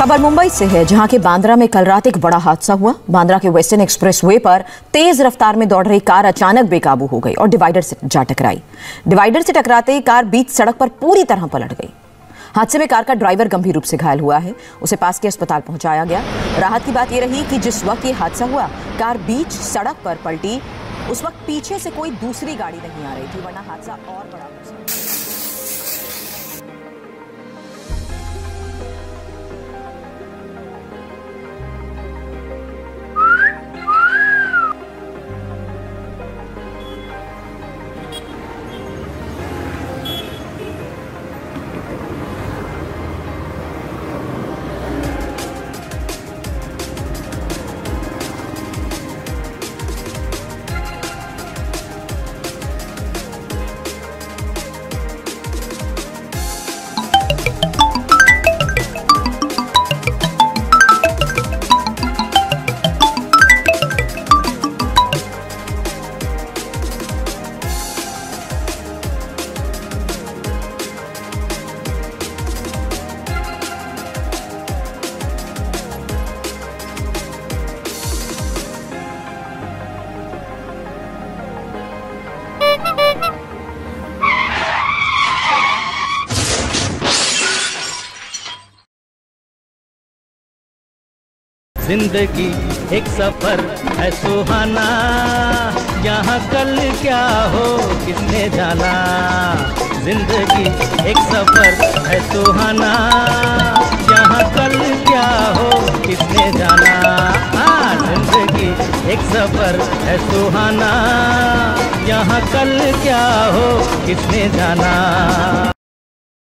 खबर मुंबई से है, जहाँ के बांद्रा में कल रात एक बड़ा हादसा हुआ। बांद्रा के वेस्टर्न एक्सप्रेसवे पर तेज रफ्तार में दौड़ रही कार अचानक बेकाबू हो गई और डिवाइडर से जा टकराई। डिवाइडर से टकराते ही कार बीच सड़क पर पूरी तरह पलट गई। हादसे में कार का ड्राइवर गंभीर रूप से घायल हुआ है। उसे पास के अस्पताल पहुँचाया गया। राहत की बात यह रही कि जिस वक्त ये हादसा हुआ, कार बीच सड़क पर पलटी, उस वक्त पीछे से कोई दूसरी गाड़ी नहीं आ रही थी, वरना हादसा और बड़ा ज़िंदगी एक सफ़र है सुहाना। यहाँ कल क्या हो, किसने जाना? ज़िंदगी एक सफ़र है सुहाना। यहाँ कल क्या हो, किसने जाना? हाँ ज़िंदगी एक सफ़र है सुहाना। यहाँ कल क्या हो, किसने जाना?